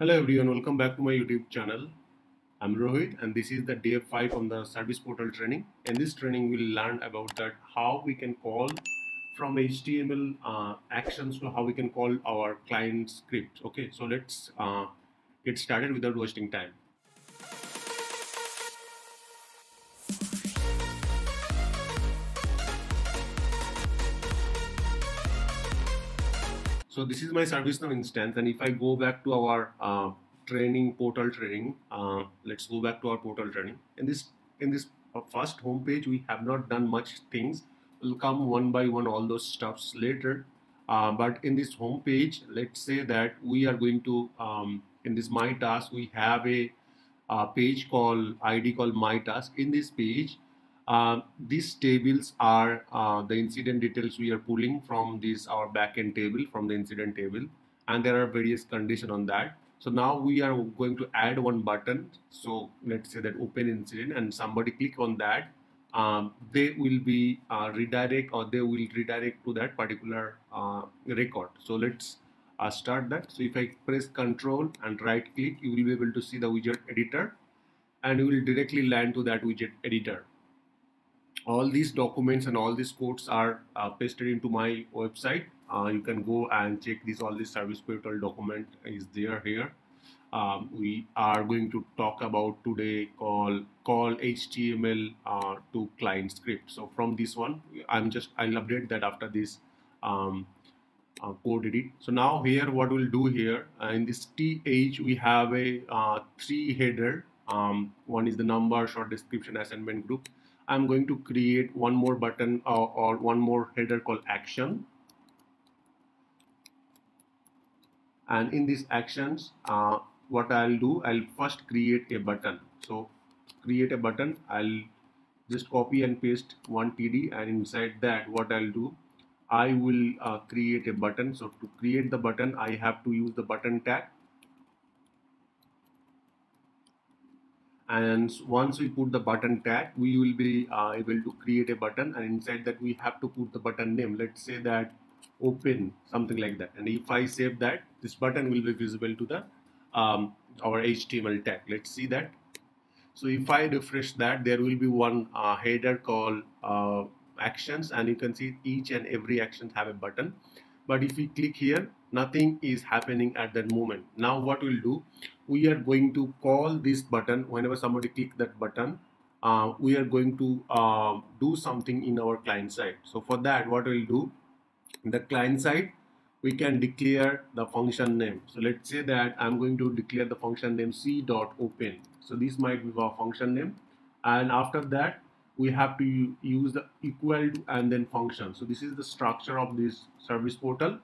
Hello everyone, welcome back to my YouTube channel. I'm Rohit and this is the day 5 on the service portal training. In this training we'll learn about that how we can call from HTML uh, actions to how we can call our client script. Okay, so let's uh, get started without wasting time. So this is my ServiceNow instance and if I go back to our uh, training portal training, uh, let's go back to our portal training. In this in this uh, first homepage, we have not done much things. We'll come one by one all those stuffs later. Uh, but in this homepage, let's say that we are going to um, in this my task we have a, a page called ID called my task. In this page, uh, these tables are uh, the incident details we are pulling from this our backend table from the incident table. And there are various conditions on that. So now we are going to add one button. So let's say that open incident and somebody click on that. Um, they will be uh, redirect or they will redirect to that particular uh, record. So let's uh, start that. So if I press control and right click you will be able to see the widget editor. And you will directly land to that widget editor all these documents and all these codes are uh, pasted into my website. Uh, you can go and check this all this service portal document is there here. Um, we are going to talk about today call call html uh, to client script. So from this one i'm just i'll update that after this um, uh, code edit. So now here what we'll do here uh, in this th we have a uh, three header. Um, one is the number short description assignment group I'm going to create one more button or, or one more header called action. And in these actions, uh, what I'll do, I'll first create a button. So create a button, I'll just copy and paste one TD and inside that what I'll do, I will uh, create a button. So to create the button, I have to use the button tag and once we put the button tag we will be uh, able to create a button and inside that we have to put the button name. Let's say that open something like that. And if I save that this button will be visible to the um, our HTML tag. Let's see that. So if I refresh that there will be one uh, header called uh, actions and you can see each and every action have a button. But if we click here nothing is happening at that moment. Now what we'll do we are going to call this button whenever somebody click that button uh, we are going to uh, do something in our client side. So for that what we'll do in the client side we can declare the function name. So let's say that I'm going to declare the function name c dot open. So this might be our function name. And after that we have to use the equal to and then function. So this is the structure of this service portal.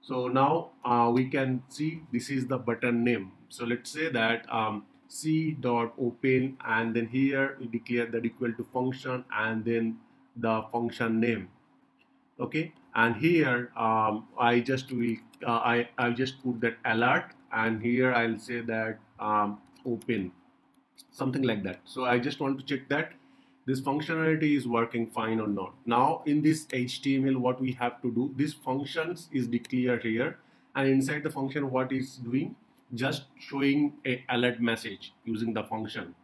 So now uh, we can see this is the button name so let's say that um, c dot open and then here we declare that equal to function and then the function name. Okay? And here um, I just will uh, I, I'll just put that alert and here I'll say that um, open. Something like that. So I just want to check that this functionality is working fine or not. Now in this HTML what we have to do this functions is declared here. And inside the function what is doing just showing a alert message using the function.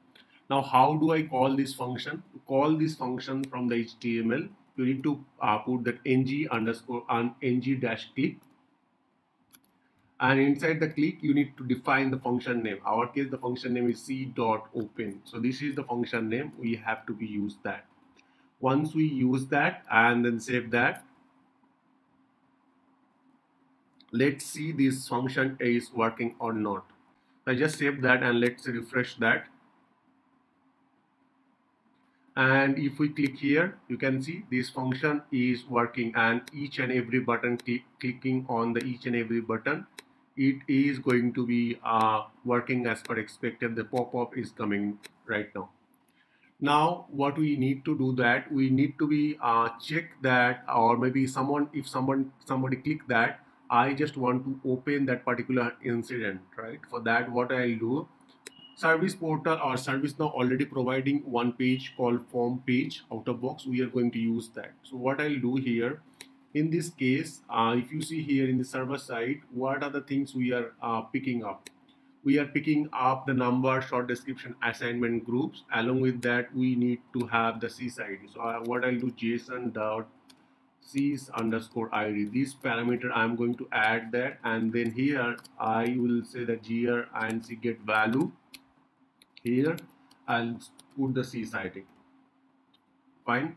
Now how do I call this function? To call this function from the HTML you need to uh, put that ng underscore and ng dash click. And inside the click you need to define the function name. Our case the function name is c dot open. So this is the function name. We have to be use that. Once we use that and then save that let's see this function is working or not. I just save that and let's refresh that. And if we click here you can see this function is working and each and every button clicking on the each and every button it is going to be uh, working as per expected. The pop-up is coming right now. Now what we need to do that we need to be uh, check that or maybe someone if someone somebody click that I just want to open that particular incident right? For that what I'll do service portal or service now already providing one page called form page out of box we are going to use that. So what I'll do here in this case uh, if you see here in the server side what are the things we are uh, picking up? We are picking up the number short description assignment groups. Along with that we need to have the C side. so uh, what i'll do json dot sys underscore id this parameter i'm going to add that and then here i will say that here and get value. Here i'll put the sys id fine.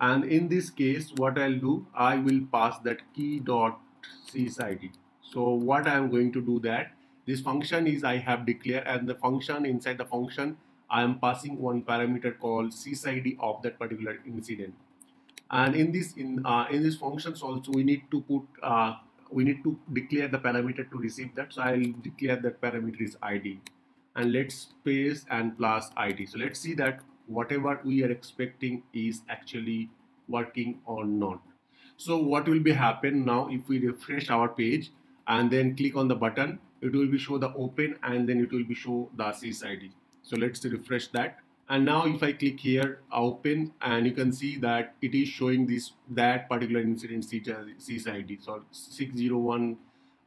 And in this case what i'll do i will pass that key dot sys id so what i'm going to do that this function is I have declared and the function inside the function I am passing one parameter called sysID of that particular incident. And in this in uh, in these functions also we need to put uh, we need to declare the parameter to receive that. So I'll declare that parameter is ID and let's space and plus ID. So let's see that whatever we are expecting is actually working or not. So what will be happen now if we refresh our page and then click on the button it will be show the open and then it will be show the sys id so let's refresh that and now if i click here open and you can see that it is showing this that particular incident sys id so 601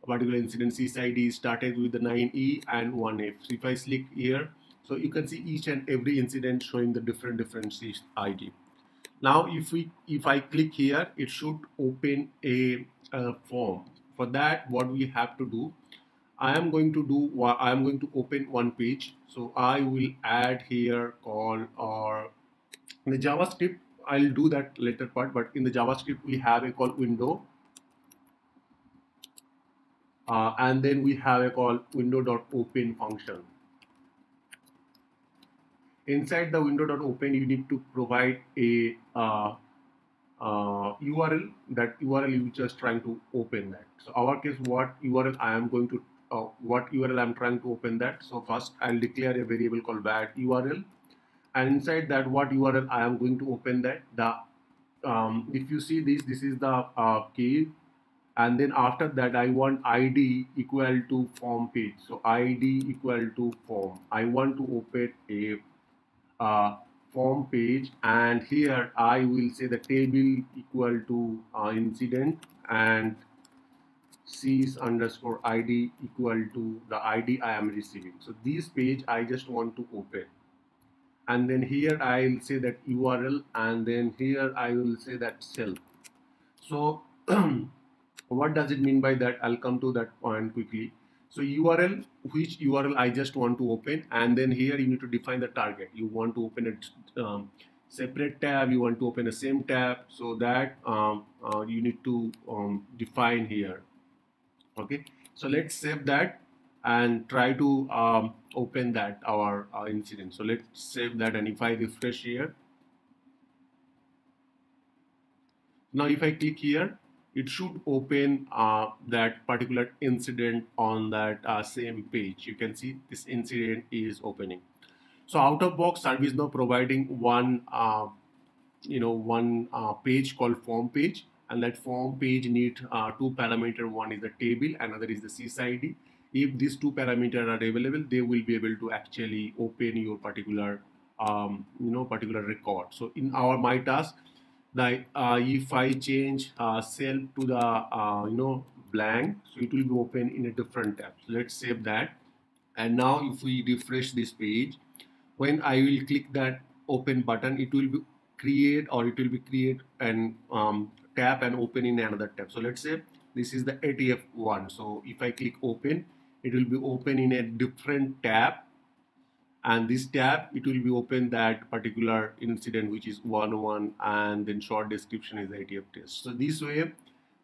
particular incident sys id started with the 9e and 1f so if i click here so you can see each and every incident showing the different different sys id now if we if i click here it should open a, a form. For that what we have to do I am going to do I am going to open one page. So I will add here call or the JavaScript. I'll do that later part but in the JavaScript we have a call window. Uh, and then we have a call window.open function. Inside the window.open you need to provide a uh, uh, URL that URL you just trying to open that. So our case what URL I am going to uh, what URL I'm trying to open that. So first I'll declare a variable called var URL and inside that what URL I am going to open that the um, if you see this this is the uh, key. And then after that I want ID equal to form page. So ID equal to form. I want to open a uh, form page. And here I will say the table equal to uh, incident. And sys underscore id equal to the id I am receiving. So this page I just want to open. And then here I'll say that URL and then here I will say that self. So what does it mean by that? I'll come to that point quickly. So URL, which URL I just want to open and then here you need to define the target. You want to open a um, separate tab, you want to open the same tab so that um, uh, you need to um, define here okay? So let's save that and try to um, open that our uh, incident. So let's save that and if I refresh here. Now if I click here it should open uh, that particular incident on that uh, same page. You can see this incident is opening. So out of box service now providing one uh, you know one uh, page called form page and that form page need uh, two parameter. One is the table another is the sysID if these two parameters are available they will be able to actually open your particular um, you know particular record. So in our my task the uh, if I change uh, self to the uh, you know blank so it will be open in a different tab. So let's save that. And now if we refresh this page when I will click that open button it will be create or it will be create an um, tab and open in another tab. So let's say this is the ATF one. So if I click open, it will be open in a different tab and this tab it will be open that particular incident which is 101 and then short description is ATF test. So this way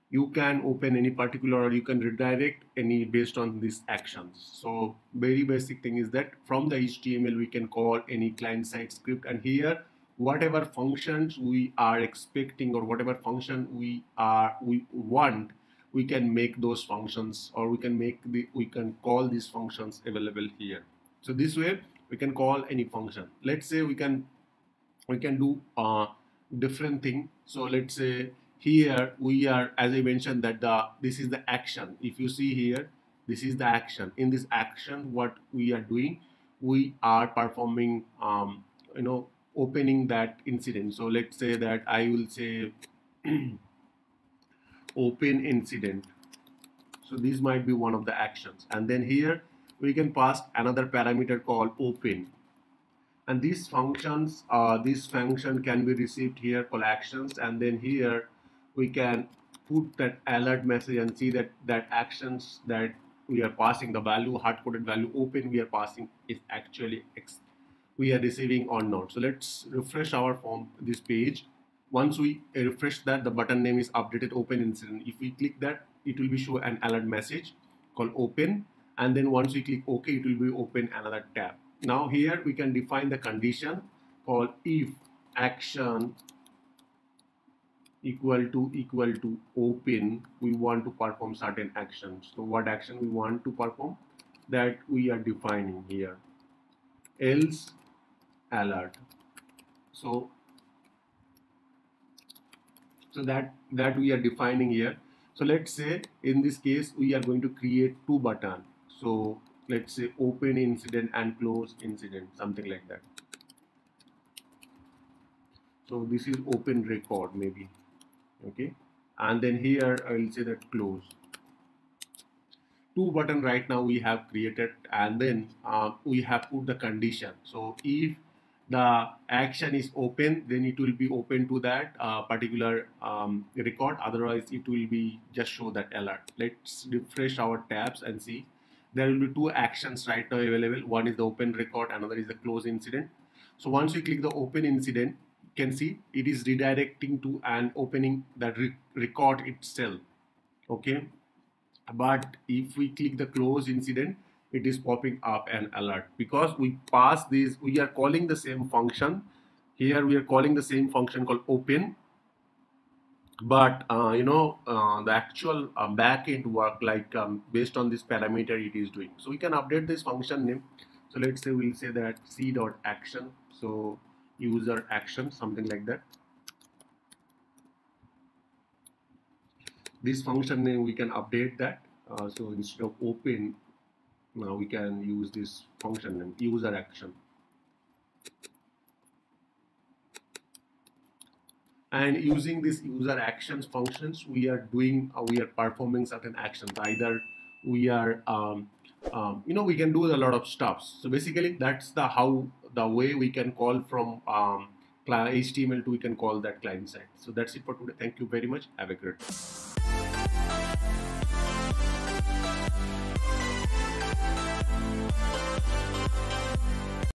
you can open any particular or you can redirect any based on these actions. So very basic thing is that from the HTML we can call any client side script and here whatever functions we are expecting or whatever function we are we want we can make those functions or we can make the we can call these functions available here. So this way we can call any function. Let's say we can we can do a different thing. So let's say here we are as i mentioned that the this is the action. If you see here this is the action. In this action what we are doing we are performing um, you know opening that incident. So let's say that I will say open incident. So this might be one of the actions. And then here we can pass another parameter called open and these functions uh, this function can be received here called actions and then here we can put that alert message and see that that actions that we are passing the value hard-coded value open we are passing is actually we are receiving or not so let's refresh our form this page. Once we refresh that the button name is updated open incident. If we click that it will be show an alert message called open. And then once we click ok it will be open another tab. Now here we can define the condition called if action equal to equal to open we want to perform certain actions. So what action we want to perform? That we are defining here. Else alert. So so that that we are defining here. So let's say in this case we are going to create two button. So let's say open incident and close incident something like that. So this is open record maybe. Okay? And then here I will say that close. Two button right now we have created and then uh, we have put the condition. So if the action is open then it will be open to that uh, particular um, record. Otherwise it will be just show that alert. Let's refresh our tabs and see. There will be two actions right now available. One is the open record another is the close incident. So once we click the open incident you can see it is redirecting to an opening that re record itself. Okay? But if we click the close incident it is popping up an alert. Because we pass this we are calling the same function. Here we are calling the same function called open. But uh, you know uh, the actual uh, backend work like um, based on this parameter it is doing. So we can update this function name. So let's say we'll say that c dot action. So user action something like that. This function name we can update that. Uh, so instead of open now we can use this function and user action. And using this user actions functions we are doing uh, we are performing certain actions. Either we are um, um, you know we can do a lot of stuff. So basically that's the how the way we can call from um, HTML to we can call that client side. So that's it for today. Thank you very much. Have a great day